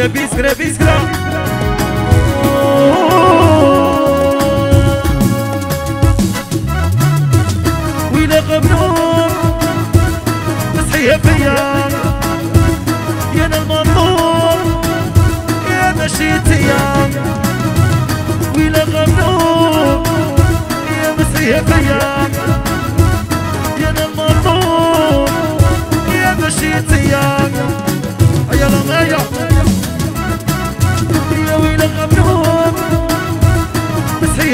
يا بيسكرا بيسكرا ويلا غبنون مسحيها فيا.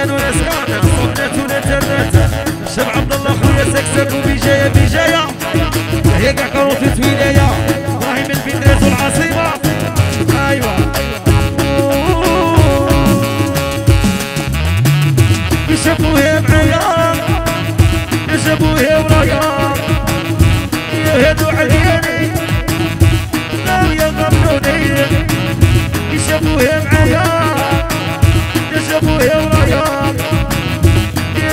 صافو شي هانو نسكانا صوتنا والانترنت شب عبد الله خويا ساك وبجاية بجاية. هي كاع كروت ولاية راهي من البداية والعاصمة ايوا يشوفوها معايا. يشوفوها ورايا. يا هادو عياني ناوية غمروني يشوفوها معايا.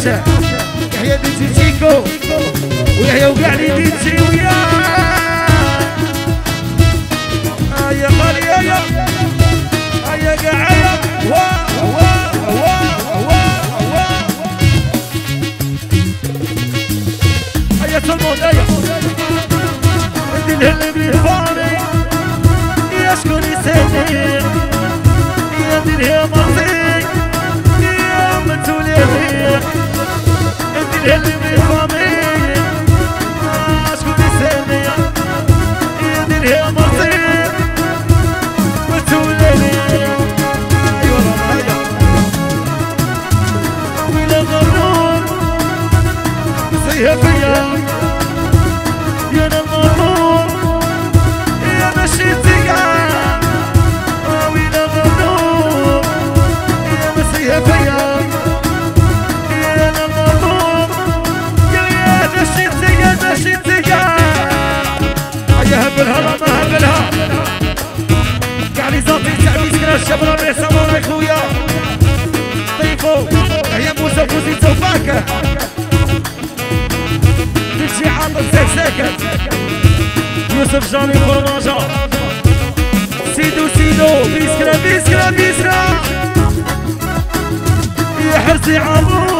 Set. ويلا غرور مسيها فيا يا هي موسى فوزي توفاك تمشي يوسف جاني سيدو سيدو بيسكرا بيسكرا بيسكرا يا عمرو